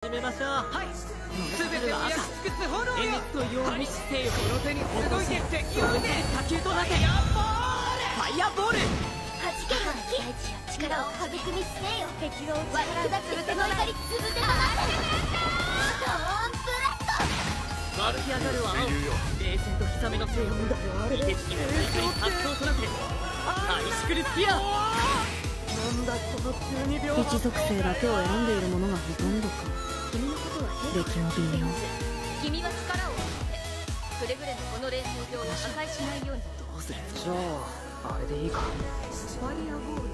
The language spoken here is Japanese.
始めましょう。はい。全てを焼き尽くす炎よ演出と用意してよこの手に動いて敵を撃て火球となってファイアボファイアボールはじける。気力を育みせよ敵を打ち砕く手の怒りつぶてとなってドーンブラスト湧き上がる。は青冷戦と日雨の性をいてつきの大会発動となってアイシクルスピアなんだこの12秒一属性だけを選んでいる。ものがほとんど出来も微妙君は力を持ってくれぐれもこの練習場を破壊しないように。どうする？じゃああれでいいか。ファイアボール